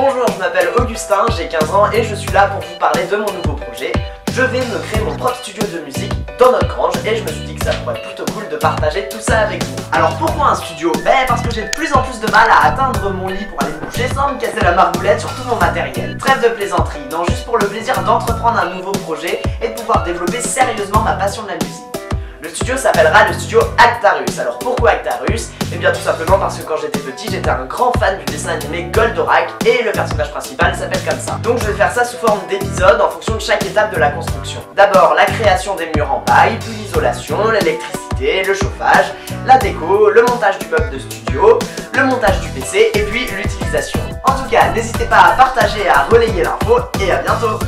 Bonjour, je m'appelle Augustin, j'ai 15 ans et je suis là pour vous parler de mon nouveau projet. Je vais me créer mon propre studio de musique dans notre grange et je me suis dit que ça pourrait être plutôt cool de partager tout ça avec vous. Alors pourquoi un studio? Ben parce que j'ai de plus en plus de mal à atteindre mon lit pour aller me coucher sans me casser la margoulette sur tout mon matériel. Trêve de plaisanterie, non juste pour le plaisir d'entreprendre un nouveau projet et de pouvoir développer sérieusement ma passion de la musique. Le studio s'appellera le studio Actarus. Alors pourquoi Actarus? Eh bien tout simplement parce que quand j'étais petit, j'étais un grand fan du dessin animé Goldorak et le personnage principal s'appelle comme ça. Donc je vais faire ça sous forme d'épisodes en fonction de chaque étape de la construction. D'abord la création des murs en paille, puis l'isolation, l'électricité, le chauffage, la déco, le montage du meuble de studio, le montage du PC et puis l'utilisation. En tout cas, n'hésitez pas à partager à relayer l'info et à bientôt